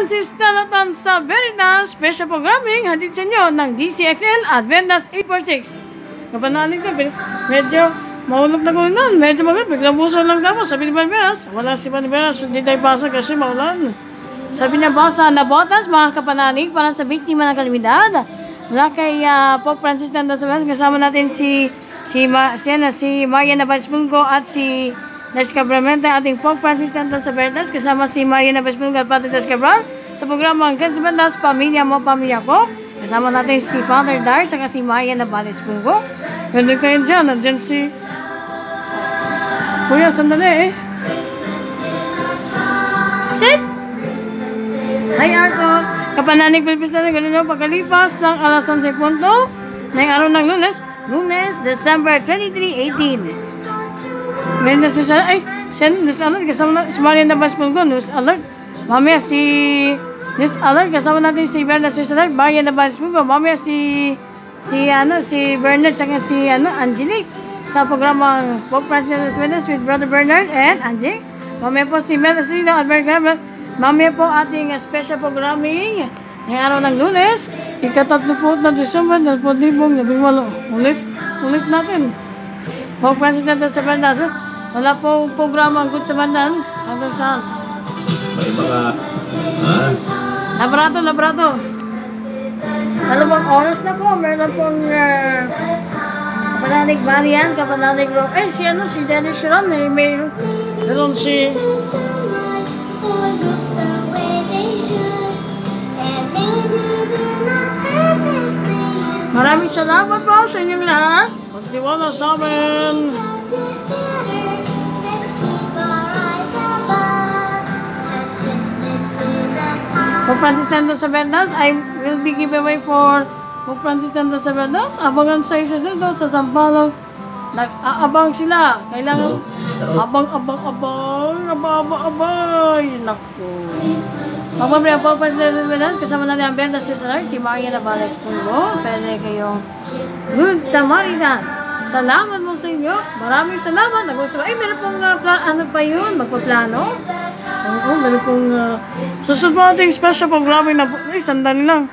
Francis Talatan sa Veritas Special Programming hatid sa inyo ng DCXL at Vendas 846. Kapanalig ka, medyo maulog na ko nun. Medyo magod, biglang buso lang kamo. Sabi ni Balberas, wala si Balberas, hindi tayo basa kasi maulan. Sabi niya, basa na botas, mga kapanalig, para sa biktima ng kalimidad. Wala kay uh, Pope Francis Talatan kasama natin si si, Ma, si, ano, si Maria Navaspungo at si Nes Cabramente, ating Pope Francis Tantas sa kasama si Maria Navaspungo at Des Cabral sa programa ang Bandas, Pamilya Mo, Pamilya Ko. Kasama natin si Father Dar, saka si Maria Navaspungo. Ganda kayo dyan, nandyan si Kuya, sandali eh. Sit! Hi, Arto! Kapananig Pilipis na ganun pagkalipas ng alas 11 punto ng araw ng lunes, lunes, December 23, 18. Meron na sa ay, send news alert kasama na si Marian Nabas Pulgo, news alert. Mamaya si news alert kasama natin si Bernard news alert, Marian Nabas Pulgo. Mamaya si si ano si Bernard saka si ano Angelique sa programa Pope Francis Witness with Brother Bernard and Angie. Mamaya po si Mel Asino at Bernard Mamaya po ating special programming ngayong araw ng lunes, ikatatlo po na December, 2018. Ulit, ulit natin. Pope Francis na sa Bernard. Wala po programa ang good sa bandan. Hanggang saan? May mga... Ha? Labrato, labrato. Dalawang oras na po. Meron pong uh, kapanalig Marian, kapanalig Ro. Eh, si ano, si Dennis Sharon. Eh, may, meron si... salamat po sa inyong lahat. Magtiwala sa amin. Pope Francis Tanda sa Verdas, I will be giveaway for Pope Francis Tanda sa Verdas. Abangan sa isa sila sa Sampalo. Nag-aabang sila. Kailangan abang, abang, abang, abang, abang, abang. Naku. Magpapre Francis Tanda sa Verdas. Kasama natin ang Verdas Cesar, si Maria Navales Pungo. Pwede kayong Good Samaritan. Salamat mo sa inyo. Maraming salamat. Nag-usap. Ay, meron pong uh, pla- ano pa yun? Magpaplano? Oo, meron pong uh, susunod po ating special programming na... Ay, sandali lang.